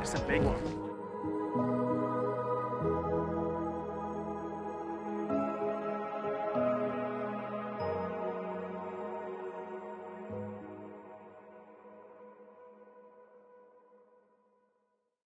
It's a big one.